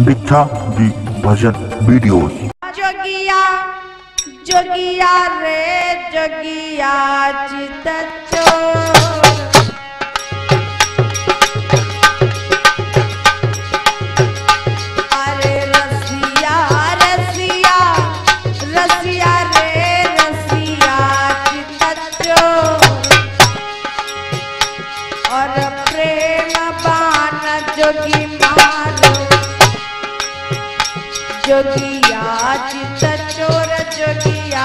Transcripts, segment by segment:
मिथ्या भजन वीडियोस जोगिया जोगिया रे जोगिया चित जोगिया चोर जोगिया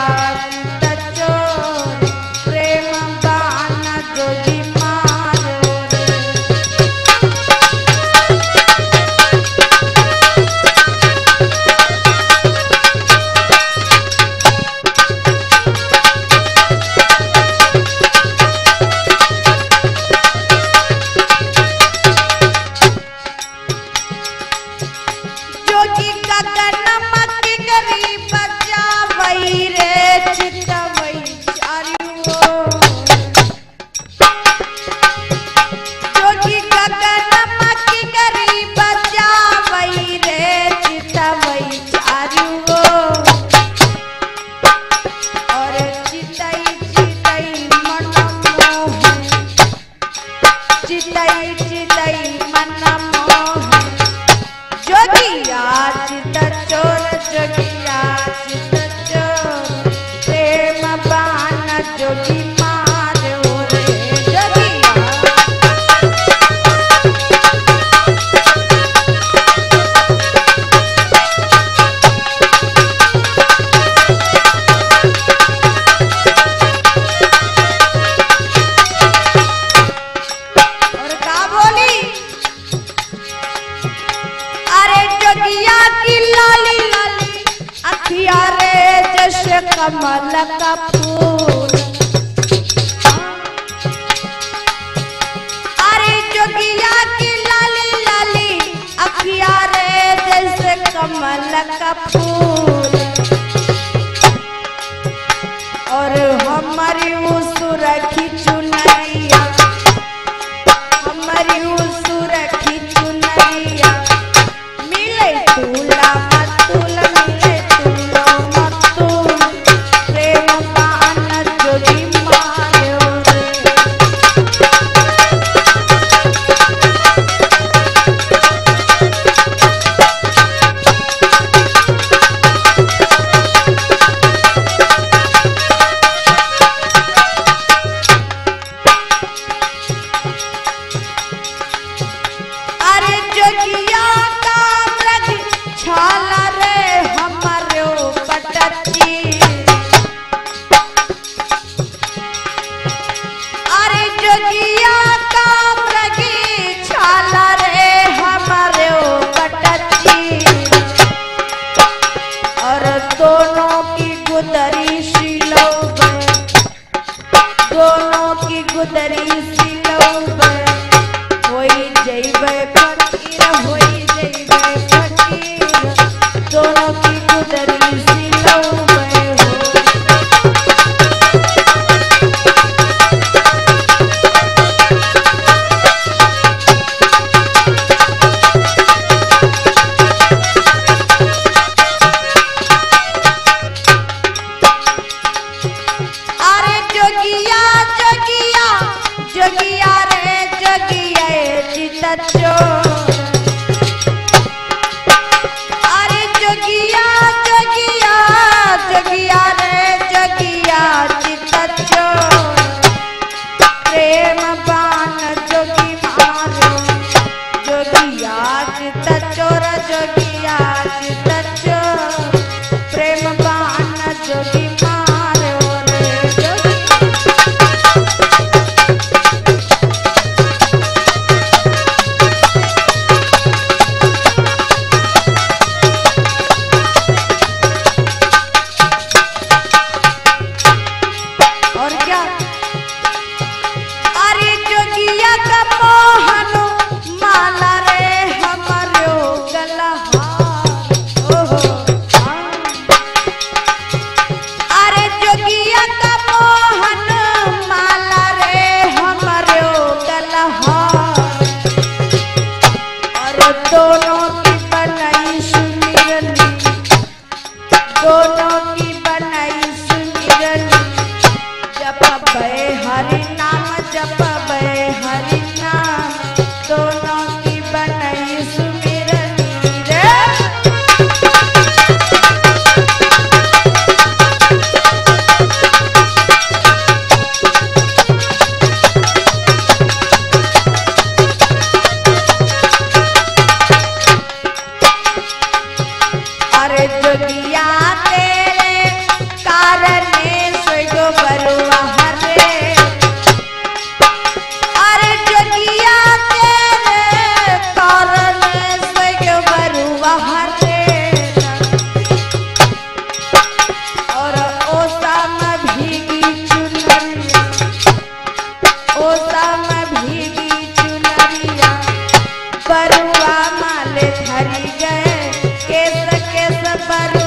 कमल का फूल। अरे जोगिया की लाली लाली अखिया रे जैसे कमल का फूल। para